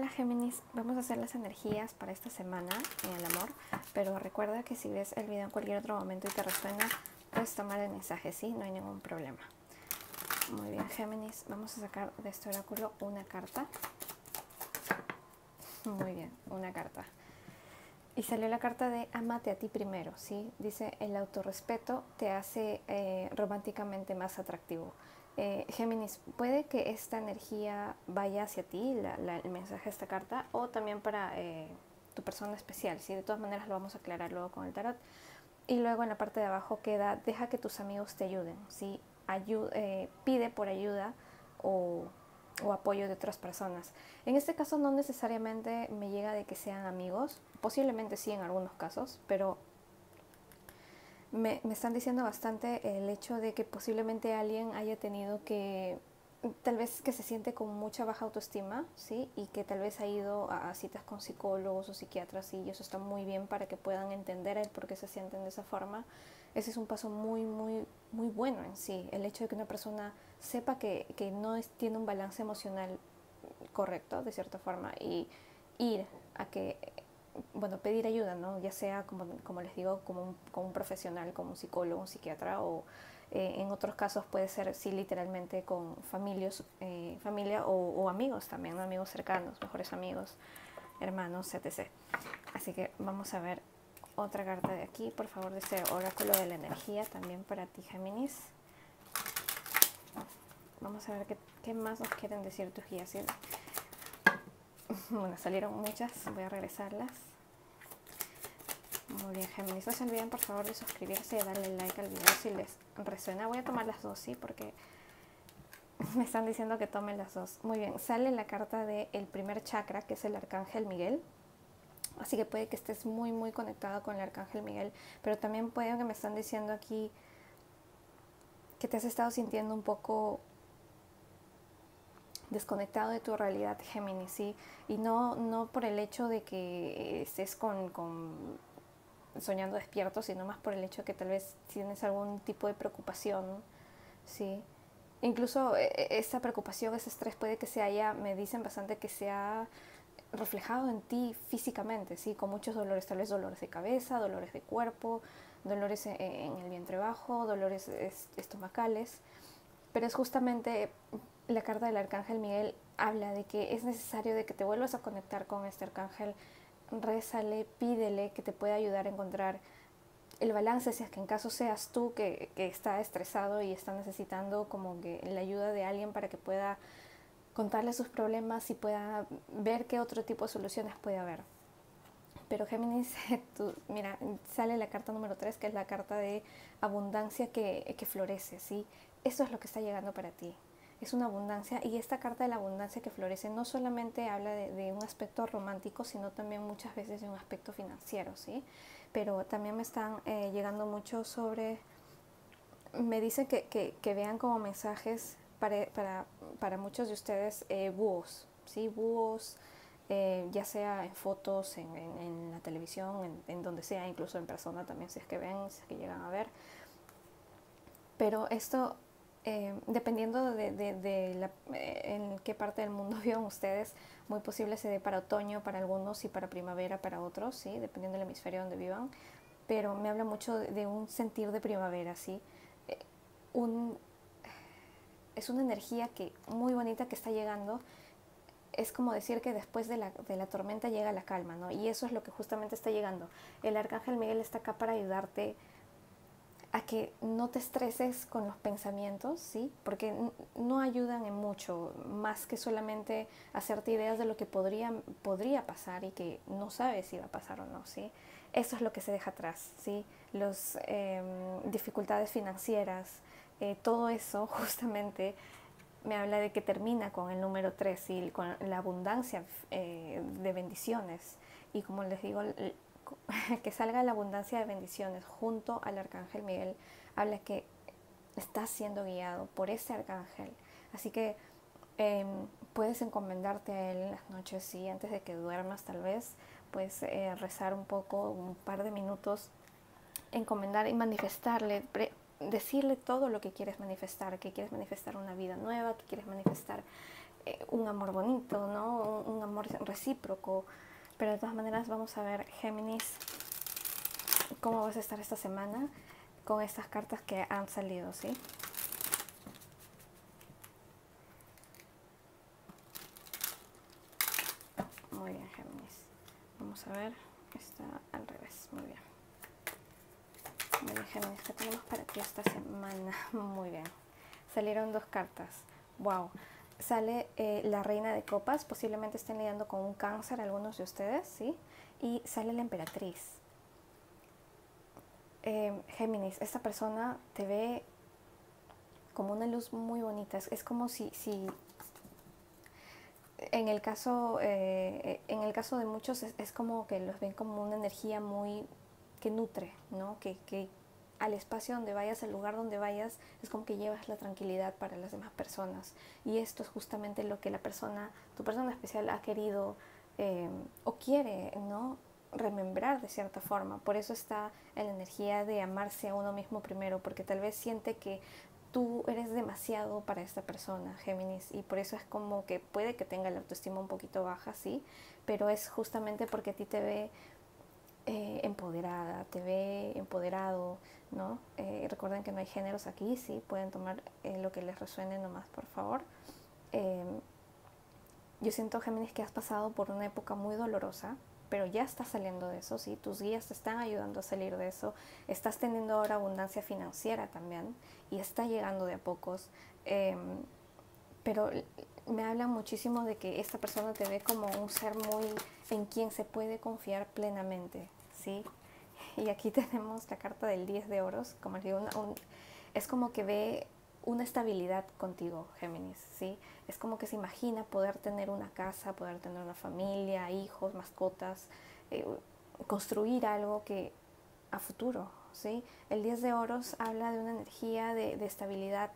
Hola Géminis, vamos a hacer las energías para esta semana en el amor, pero recuerda que si ves el video en cualquier otro momento y te resuena, puedes tomar el mensaje, ¿sí? No hay ningún problema. Muy bien Géminis, vamos a sacar de este oráculo una carta. Muy bien, una carta. Y salió la carta de amate a ti primero, ¿sí? Dice, el autorrespeto te hace eh, románticamente más atractivo. Eh, Géminis, puede que esta energía vaya hacia ti, el mensaje de esta carta, o también para eh, tu persona especial, ¿sí? De todas maneras lo vamos a aclarar luego con el tarot. Y luego en la parte de abajo queda, deja que tus amigos te ayuden, ¿sí? Eh, pide por ayuda o apoyo de otras personas. En este caso no necesariamente me llega de que sean amigos, posiblemente sí en algunos casos, pero me, me, están diciendo bastante el hecho de que posiblemente alguien haya tenido que, tal vez que se siente con mucha baja autoestima, ¿sí? Y que tal vez ha ido a, citas con psicólogos o psiquiatras y eso está muy bien para que puedan entender el por qué se sienten de esa forma. Ese es un paso muy, muy, muy bueno en sí. El hecho de que una persona sepa que, que no tiene un balance emocional correcto, de cierta forma, y ir a que bueno, pedir ayuda, ¿no? Ya sea, como, como les digo, como un, como un, profesional, como un psicólogo, un psiquiatra, o eh, en otros casos puede ser, sí, literalmente con familias, eh, familia o, o, amigos también, ¿no? Amigos cercanos, mejores amigos, hermanos, etc. Así que vamos a ver otra carta de aquí, por favor, de este oráculo de la energía, también para ti, Géminis. Vamos a ver qué, qué más nos quieren decir tus guías. Bueno, salieron muchas, voy a regresarlas. Muy bien, Géminis. No se olviden, por favor, de suscribirse y darle like al video si les resuena. Voy a tomar las dos, ¿sí? Porque me están diciendo que tomen las dos. Muy bien, sale la carta del el primer chakra, que es el Arcángel Miguel. Así que puede que estés muy, muy conectado con el Arcángel Miguel. Pero también puede que me están diciendo aquí que te has estado sintiendo un poco desconectado de tu realidad Géminis, ¿sí? Y no, no por el hecho de que estés con, con, soñando despierto, sino más por el hecho de que tal vez tienes algún tipo de preocupación, ¿sí? Incluso e, e, esa preocupación, ese estrés puede que se haya, me dicen bastante que se ha reflejado en ti físicamente, ¿sí? Con muchos dolores, tal vez dolores de cabeza, dolores de cuerpo, dolores en el vientre bajo, dolores estomacales, pero es justamente la carta del arcángel Miguel habla de que es necesario de que te vuelvas a conectar con este arcángel, rézale, pídele que te pueda ayudar a encontrar el balance, si es que en caso seas tú que, está estresado y está necesitando como que la ayuda de alguien para que pueda contarle sus problemas y pueda ver qué otro tipo de soluciones puede haber. Pero Géminis, mira, sale la carta número 3, que es la carta de abundancia que, que florece, ¿sí? Eso es lo que está llegando para ti es una abundancia y esta carta de la abundancia que florece no solamente habla de, un aspecto romántico, sino también muchas veces de un aspecto financiero, ¿sí? Pero también me están eh, llegando mucho sobre, me dicen que, que, vean como mensajes para, para, para muchos de ustedes eh, búhos, ¿sí? Búhos, eh, ya sea en fotos, en, en, la televisión, en, en, donde sea, incluso en persona también, si es que ven, si es que llegan a ver. Pero esto eh, dependiendo de, de, la, eh, en qué parte del mundo vivan ustedes, muy posible se dé para otoño para algunos y para primavera para otros, ¿sí? dependiendo del hemisferio donde vivan. Pero me habla mucho de, un sentir de primavera, ¿sí? Eh, un, es una energía que, muy bonita que está llegando. Es como decir que después de la, de la tormenta llega la calma, ¿no? Y eso es lo que justamente está llegando. El arcángel Miguel está acá para ayudarte a que no te estreses con los pensamientos, ¿sí? Porque no ayudan en mucho, más que solamente hacerte ideas de lo que podría, podría pasar y que no sabes si va a pasar o no, ¿sí? Eso es lo que se deja atrás, ¿sí? Las eh, dificultades financieras, eh, todo eso justamente me habla de que termina con el número 3 y con la abundancia eh, de bendiciones. Y como les digo, que salga la abundancia de bendiciones junto al arcángel Miguel, habla que estás siendo guiado por ese arcángel. Así que em, puedes encomendarte a él en las noches, sí, antes de que duermas tal vez, puedes eh, rezar un poco, un par de minutos, encomendar y manifestarle, decirle todo lo que quieres manifestar, que quieres manifestar una vida nueva, que quieres manifestar eh, un amor bonito, ¿no? Un, un amor recíproco. Pero de todas maneras vamos a ver, Géminis, cómo vas a estar esta semana con estas cartas que han salido, ¿sí? Muy bien, Géminis. Vamos a ver, está al revés, muy bien. Muy bien, Géminis, ¿qué tenemos para ti esta semana? Muy bien. Salieron dos cartas. Wow. Sale eh, la reina de copas, posiblemente estén lidiando con un cáncer algunos de ustedes, ¿sí? Y sale la emperatriz. Eh, Géminis, esta persona te ve como una luz muy bonita. Es, como si, si en el caso eh, en el caso de muchos es, como que los ven como una energía muy que nutre, ¿no? Que, que, al espacio donde vayas, al lugar donde vayas, es como que llevas la tranquilidad para las demás personas. Y esto es justamente lo que la persona, tu persona especial ha querido eh, o quiere, ¿no? remembrar de cierta forma. Por eso está en la energía de amarse a uno mismo primero, porque tal vez siente que tú eres demasiado para esta persona, Géminis, y por eso es como que puede que tenga la autoestima un poquito baja, sí, pero es justamente porque a ti te ve eh, empoderada, te ve empoderado, ¿no? Eh, recuerden que no hay géneros aquí, sí, pueden tomar eh, lo que les resuene nomás, por favor. Em, yo siento, Géminis, que has pasado por una época muy dolorosa, pero ya estás saliendo de eso, ¿sí? Tus guías te están ayudando a salir de eso. Estás teniendo ahora abundancia financiera también y está llegando de a pocos. Em, pero me habla muchísimo de que esta persona te ve como un ser muy en quien se puede confiar plenamente, ¿sí? Y aquí tenemos la carta del 10 de oros, como es como que ve una estabilidad contigo, Géminis, ¿sí? Es como que se imagina poder tener una casa, poder tener una familia, hijos, mascotas, eh, construir algo que a futuro, ¿sí? El 10 de oros habla de una energía de, de estabilidad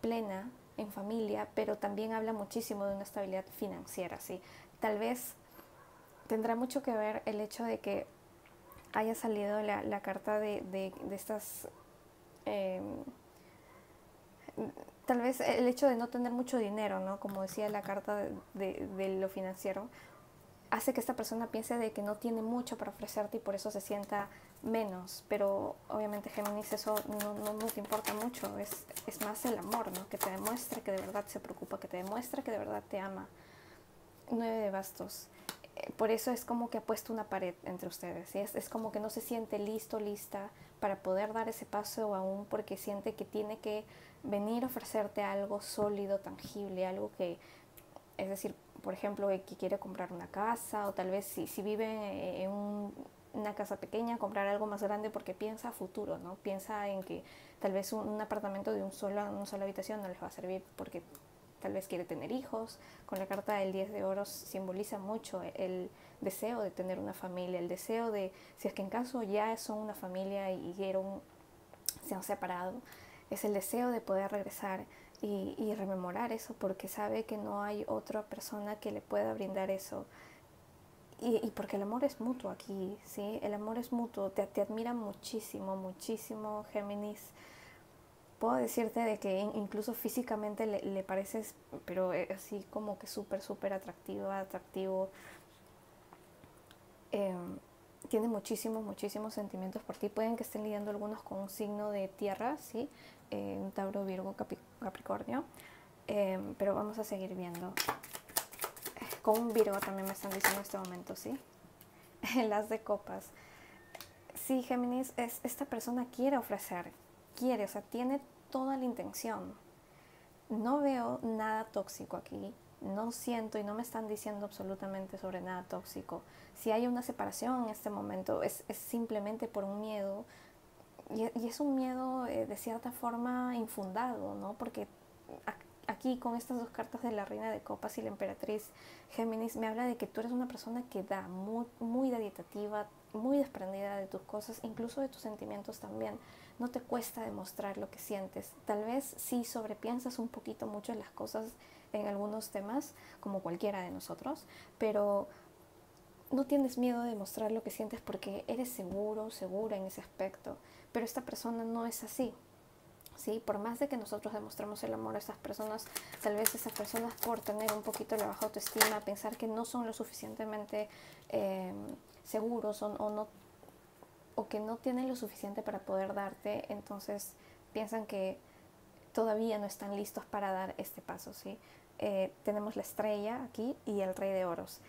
plena en familia, pero también habla muchísimo de una estabilidad financiera, ¿sí? Tal vez tendrá mucho que ver el hecho de que haya salido la, carta de, de, estas... Eh, tal vez el hecho de no tener mucho dinero, ¿no? Como decía la carta de, lo financiero, hace que esta persona piense de que no tiene mucho para ofrecerte y por eso se sienta menos. Pero obviamente Géminis eso no, no, no, te importa mucho, es, es más el amor, ¿no? Que te demuestre que de verdad se preocupa, que te demuestre que de verdad te ama. Nueve de bastos. Por eso es como que ha puesto una pared entre ustedes. ¿sí? Es, es como que no se siente listo, lista para poder dar ese paso aún porque siente que tiene que venir a ofrecerte algo sólido, tangible, algo que, es decir, por ejemplo, que quiere comprar una casa o tal vez si, si vive en un, una casa pequeña, comprar algo más grande porque piensa a futuro, ¿no? Piensa en que tal vez un, un apartamento de un solo, una sola habitación no les va a servir porque tal vez quiere tener hijos. Con la carta del 10 de oros simboliza mucho el deseo de tener una familia, el deseo de, si es que en caso ya son una familia y, se han separado, es el deseo de poder regresar y, rememorar eso porque sabe que no hay otra persona que le pueda brindar eso. Y, y porque el amor es mutuo aquí, ¿sí? El amor es mutuo, te, te admira muchísimo, muchísimo, Géminis puedo decirte de que incluso físicamente le, le pareces, pero eh, así como que súper, súper atractivo, atractivo. Eh, tiene muchísimos, muchísimos sentimientos por ti. Pueden que estén lidiando algunos con un signo de tierra, ¿sí? Eh, un Tauro, Virgo, Capricornio. Eh, pero vamos a seguir viendo. Con un Virgo también me están diciendo en este momento, ¿sí? Las de copas. Sí, Géminis, es, esta persona quiere ofrecer, quiere, o sea, tiene toda la intención. No veo nada tóxico aquí, no siento y no me están diciendo absolutamente sobre nada tóxico. Si hay una separación en este momento es, es simplemente por un miedo y, y es un miedo eh, de cierta forma infundado, ¿no? Porque aquí con estas dos cartas de la reina de copas y la emperatriz Géminis me habla de que tú eres una persona que da muy, muy deditativa, muy desprendida de tus cosas, incluso de tus sentimientos también no te cuesta demostrar lo que sientes. Tal vez sí sobrepiensas un poquito mucho en las cosas en algunos temas, como cualquiera de nosotros, pero no tienes miedo de demostrar lo que sientes porque eres seguro, segura en ese aspecto. Pero esta persona no es así. ¿sí? Por más de que nosotros demostremos el amor a esas personas, tal vez esas personas por tener un poquito de baja autoestima, pensar que no son lo suficientemente eh, seguros o, o, no, o que no tienen lo suficiente para poder darte, entonces piensan que todavía no están listos para dar este paso, ¿sí? Eh, tenemos la estrella aquí y el rey de oros.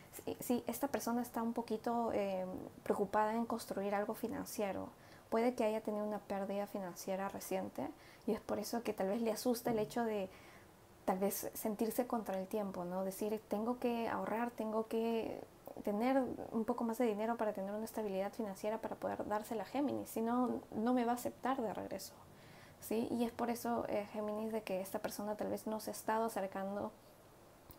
Si, esta persona está un poquito eh, preocupada en construir algo financiero, puede que haya tenido una pérdida financiera reciente y es por eso que tal vez le asusta el hecho de tal vez sentirse contra el tiempo, ¿no? Decir, tengo que ahorrar, tengo que tener un poco más de dinero para tener una estabilidad financiera para poder dársela a Géminis, si no, no me va a aceptar de regreso. ¿sí? Y es por eso, eh, Géminis, de que esta persona tal vez no se ha estado acercando.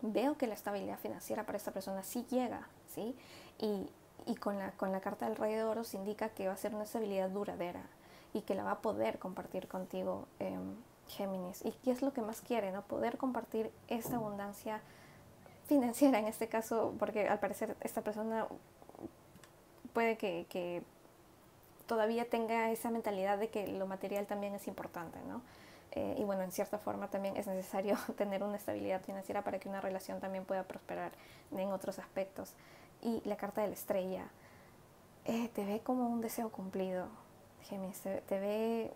Veo que la estabilidad financiera para esta persona sí llega, ¿sí? Y, y con, la, con la carta del Rey de Oros indica que va a ser una estabilidad duradera y que la va a poder compartir contigo, eh, Géminis. ¿Y qué es lo que más quiere, no? Poder compartir esta abundancia financiera en este caso, porque al parecer esta persona puede que, que todavía tenga esa mentalidad de que lo material también es importante, ¿no? Eh, y bueno, en cierta forma también es necesario tener una estabilidad financiera para que una relación también pueda prosperar en otros aspectos. Y la carta de la estrella eh, te ve como un deseo cumplido, Géminis, te, te, ve...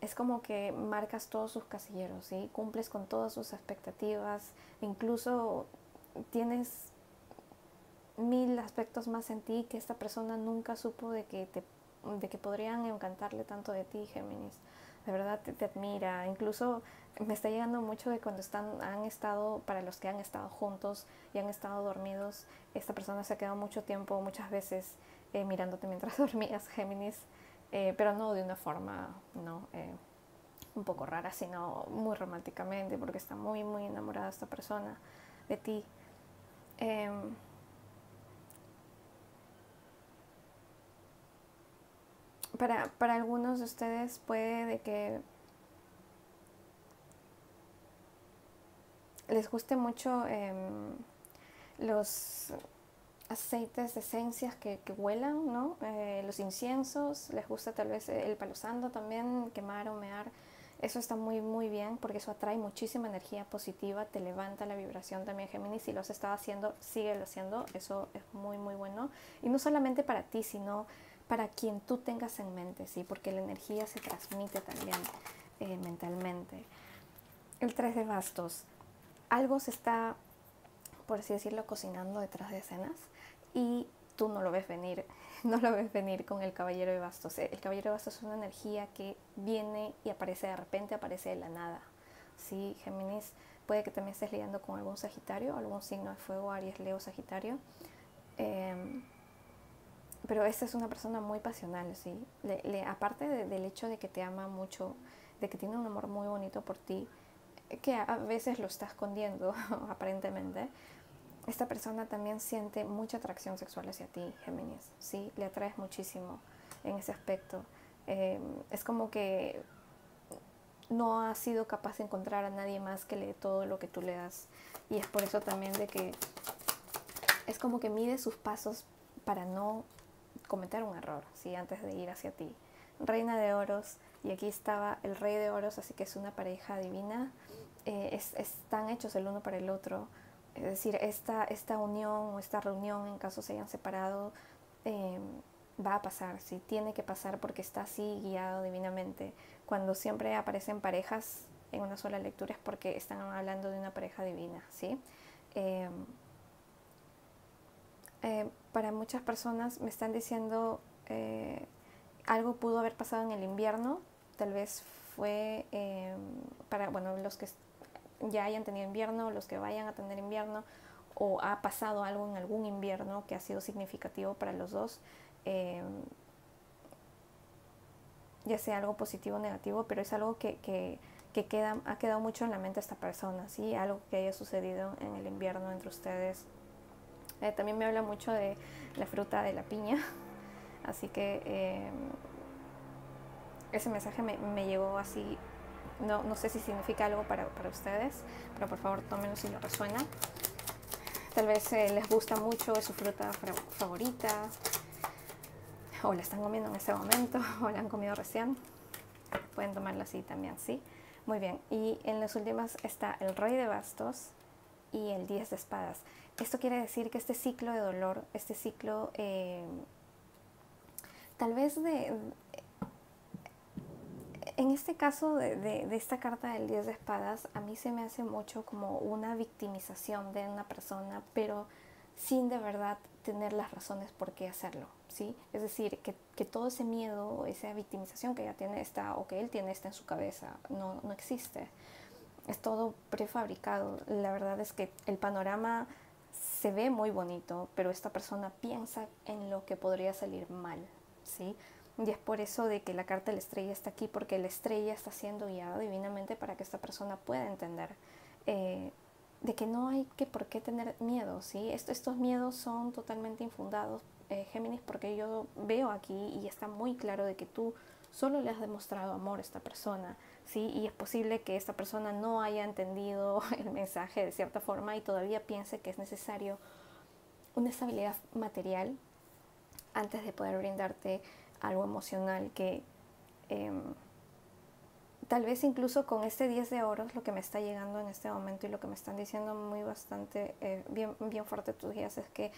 Es como que marcas todos sus casilleros, ¿sí? Cumples con todas sus expectativas, incluso tienes mil aspectos más en ti que esta persona nunca supo de que, te, de que podrían encantarle tanto de ti, Géminis. De verdad te, admira. Incluso me está llegando mucho de cuando están, han estado, para los que han estado juntos y han estado dormidos, esta persona se ha quedado mucho tiempo, muchas veces, eh, mirándote mientras dormías, Géminis, eh, pero no de una forma, no. Eh, un poco rara, sino muy románticamente, porque está muy, muy enamorada esta persona de ti. Em, para, para algunos de ustedes puede de que les guste mucho eh, los aceites, esencias que, que huelan, ¿no? Eh, los inciensos, les gusta tal vez el palo santo también, quemar, humear. Eso está muy, muy bien porque eso atrae muchísima energía positiva, te levanta la vibración también, Géminis. Si lo has estado haciendo, síguelo haciendo. Eso es muy, muy bueno. Y no solamente para ti, sino para quien tú tengas en mente, ¿sí? Porque la energía se transmite también eh, mentalmente. El 3 de bastos. Algo se está, por así decirlo, cocinando detrás de escenas y tú no lo ves venir. No lo ves venir con el caballero de bastos. El caballero de bastos es una energía que viene y aparece de repente, aparece de la nada. ¿sí? Géminis puede que también estés lidiando con algún Sagitario, algún signo de fuego, Aries, Leo, Sagitario. Eh, pero esta es una persona muy pasional, ¿sí? Aparte del hecho de que te ama mucho, de que tiene un amor muy bonito por ti, que a veces lo está escondiendo, aparentemente, esta persona también siente mucha atracción sexual hacia ti, Géminis, ¿sí? Le atraes muchísimo en ese aspecto. Eh, es como que no ha sido capaz de encontrar a nadie más que le dé todo lo que tú le das. Y es por eso también de que es como que mide sus pasos para no cometer un error, ¿sí? Antes de ir hacia ti. Reina de oros, y aquí estaba el rey de oros, así que es una pareja divina, eh, están hechos el uno para el otro. Es decir, esta, esta unión o esta reunión, en caso se hayan separado, em, va a pasar, ¿sí? tiene que pasar porque está así guiado divinamente. Cuando siempre aparecen parejas en una sola lectura es porque están hablando de una pareja divina, ¿sí? Eh, eh, para muchas personas me están diciendo eh, algo pudo haber pasado en el invierno, tal vez fue para, bueno, los que ya hayan tenido invierno, los que vayan a tener invierno, o ha pasado algo en algún invierno que ha sido significativo para los dos, em, ya sea algo positivo o negativo, pero es algo que, que, que queda, ha quedado mucho en la mente de esta persona, ¿sí? algo que haya sucedido en el invierno entre ustedes eh, también me habla mucho de la fruta de la piña, así que eh, ese mensaje me, me, llegó así, no, no sé si significa algo para, para, ustedes, pero por favor tómenlo si lo resuena. Tal vez eh, les gusta mucho, es su fruta favorita, o la están comiendo en este momento, o la han comido recién. pueden tomarlo así también, ¿sí? Muy bien, y en las últimas está el rey de bastos y el 10 de espadas. Esto quiere decir que este ciclo de dolor, este ciclo eh, tal vez de... En este caso de, esta carta del 10 de espadas, a mí se me hace mucho como una victimización de una persona, pero sin de verdad tener las razones por qué hacerlo, ¿sí? Es decir, que, que, todo ese miedo, esa victimización que ella tiene está, o que él tiene está en su cabeza, no, no existe. Es todo prefabricado. La verdad es que el panorama se ve muy bonito, pero esta persona piensa en lo que podría salir mal, ¿sí? Y es por eso de que la carta de la estrella está aquí, porque la estrella está siendo guiada divinamente para que esta persona pueda entender eh, de que no hay que por qué tener miedo, ¿sí? estos miedos son totalmente infundados, eh, Géminis, porque yo veo aquí y está muy claro de que tú solo le has demostrado amor a esta persona, ¿sí? Y es posible que esta persona no haya entendido el mensaje de cierta forma y todavía piense que es necesario una estabilidad material antes de poder brindarte algo emocional que em, tal vez incluso con este 10 de oros lo que me está llegando en este momento y lo que me están diciendo muy bastante eh, bien, bien fuerte tus días es que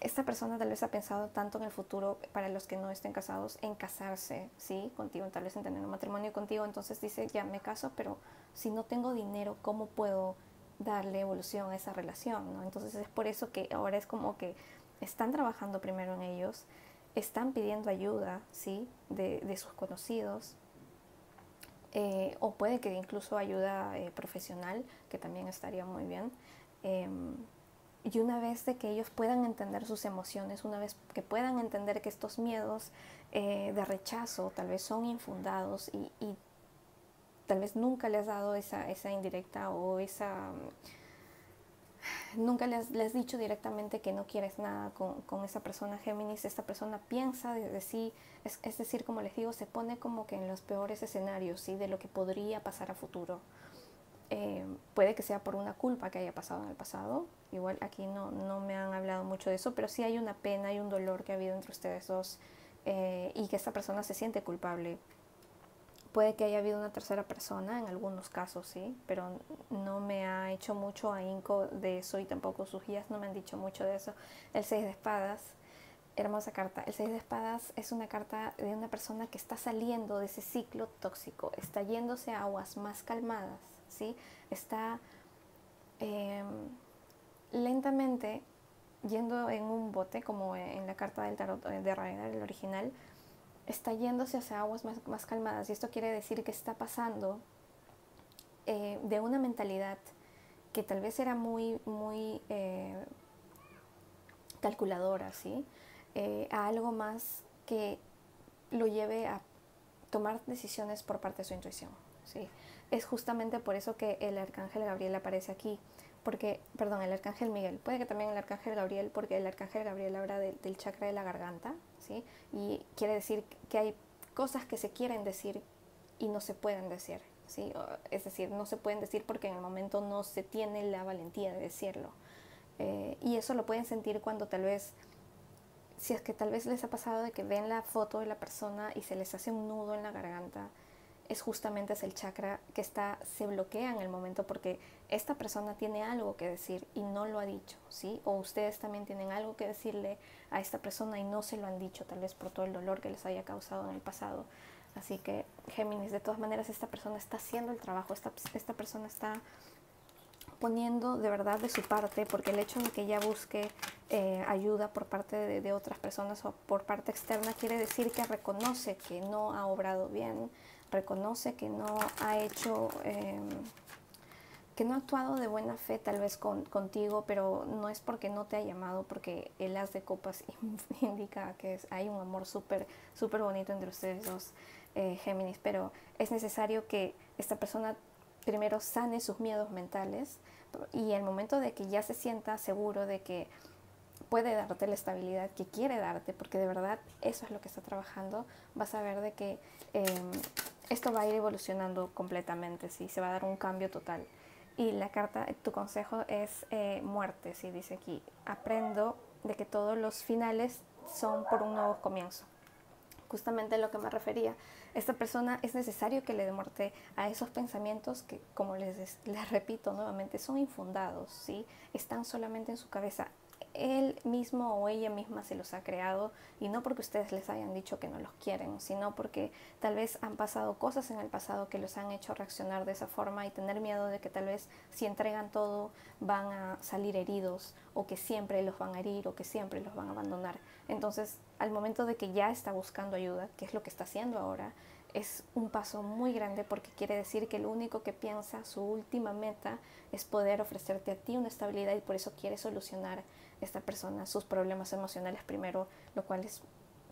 esta persona tal vez ha pensado tanto en el futuro para los que no estén casados en casarse, ¿sí? Contigo, tal vez en tener un matrimonio contigo, entonces dice, ya me caso, pero si no tengo dinero, ¿cómo puedo darle evolución a esa relación? Entonces es por eso que ahora es como que están trabajando primero en ellos, están pidiendo ayuda, ¿sí? De, de sus conocidos, eh, o puede que incluso ayuda eh, profesional, que también estaría muy bien. Em, y una vez que ellos puedan entender sus emociones, una vez que puedan entender que estos miedos eh, de rechazo tal vez son infundados y, tal vez nunca les has dado esa, esa indirecta o esa nunca le has, dicho directamente que no quieres nada con, con, esa persona Géminis, esta persona piensa de, sí, es, es, decir, como les digo, se pone como que en los peores escenarios, ¿sí? De lo que podría pasar a futuro. Eh, puede que sea por una culpa que haya pasado en el pasado, igual aquí no, no me han hablado mucho de eso, pero sí hay una pena y un dolor que ha habido entre ustedes dos eh, y que esta persona se siente culpable Puede que haya habido una tercera persona, en algunos casos sí, pero no me ha hecho mucho ahínco de eso y tampoco sus guías no me han dicho mucho de eso. El 6 de espadas, hermosa carta. El 6 de espadas es una carta de una persona que está saliendo de ese ciclo tóxico, está yéndose a aguas más calmadas, ¿sí? Está em, lentamente yendo en un bote, como en la carta del tarot de Rainer, el original, está yéndose hacia aguas más, más calmadas y esto quiere decir que está pasando eh, de una mentalidad que tal vez era muy, muy eh, calculadora, ¿sí? Eh, a algo más que lo lleve a tomar decisiones por parte de su intuición, ¿sí? Es justamente por eso que el arcángel Gabriel aparece aquí, porque, perdón, el arcángel Miguel, puede que también el arcángel Gabriel, porque el arcángel Gabriel habla del chakra de la garganta, Y quiere decir que hay cosas que se quieren decir y no se pueden decir, ¿sí? Es decir, no se pueden decir porque en el momento no se tiene la valentía de decirlo. Eh, y eso lo pueden sentir cuando tal vez, si es que tal vez les ha pasado de que ven la foto de la persona y se les hace un nudo en la garganta, es justamente es el chakra que está, se bloquea en el momento porque esta persona tiene algo que decir y no lo ha dicho, ¿sí? O ustedes también tienen algo que decirle a esta persona y no se lo han dicho, tal vez por todo el dolor que les haya causado en el pasado. Así que Géminis, de todas maneras, esta persona está haciendo el trabajo, esta, esta persona está poniendo de verdad de su parte, porque el hecho de que ella busque eh, ayuda por parte de, de, otras personas o por parte externa quiere decir que reconoce que no ha obrado bien, reconoce que no ha hecho, em, que no ha actuado de buena fe tal vez con, contigo, pero no es porque no te ha llamado, porque el as de copas indica que hay un amor súper, súper bonito entre ustedes dos, eh, Géminis, pero es necesario que esta persona primero sane sus miedos mentales y el momento de que ya se sienta seguro de que puede darte la estabilidad que quiere darte, porque de verdad eso es lo que está trabajando, vas a ver de que em, esto va a ir evolucionando completamente, ¿sí? se va a dar un cambio total. Y la carta, tu consejo es eh, muerte, ¿sí? dice aquí, aprendo de que todos los finales son por un nuevo comienzo. Justamente lo que me refería esta persona es necesario que le dé muerte a esos pensamientos que, como les, les repito nuevamente, son infundados, ¿sí? Están solamente en su cabeza él mismo o ella misma se los ha creado y no porque ustedes les hayan dicho que no los quieren, sino porque tal vez han pasado cosas en el pasado que los han hecho reaccionar de esa forma y tener miedo de que tal vez si entregan todo van a salir heridos o que siempre los van a herir o que siempre los van a abandonar. Entonces, al momento de que ya está buscando ayuda, que es lo que está haciendo ahora, es un paso muy grande porque quiere decir que lo único que piensa, su última meta, es poder ofrecerte a ti una estabilidad y por eso quiere solucionar esta persona sus problemas emocionales primero, lo cual es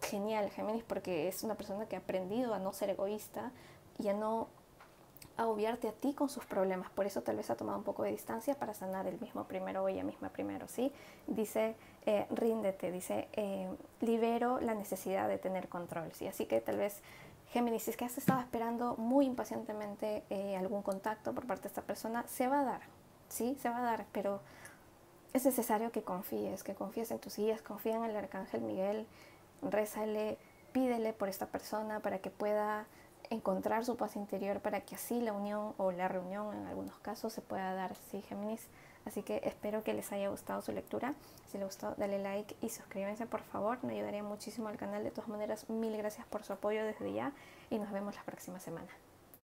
genial, Géminis, porque es una persona que ha aprendido a no ser egoísta y a no obviarte a ti con sus problemas. Por eso tal vez ha tomado un poco de distancia para sanar el mismo primero o ella misma primero, ¿sí? Dice, eh, ríndete, dice, eh, libero la necesidad de tener control, ¿sí? Así que tal vez Géminis, si es que has estado esperando muy impacientemente eh, algún contacto por parte de esta persona, se va a dar, ¿sí? Se va a dar, pero es necesario que confíes, que confíes en tus guías, confía en el arcángel Miguel, rézale, pídele por esta persona para que pueda encontrar su paz interior, para que así la unión o la reunión en algunos casos se pueda dar, sí, Géminis. Así que espero que les haya gustado su lectura. Si les gustó, dale like y suscríbanse por favor. Me ayudaría muchísimo al canal. De todas maneras, mil gracias por su apoyo desde ya y nos vemos la próxima semana.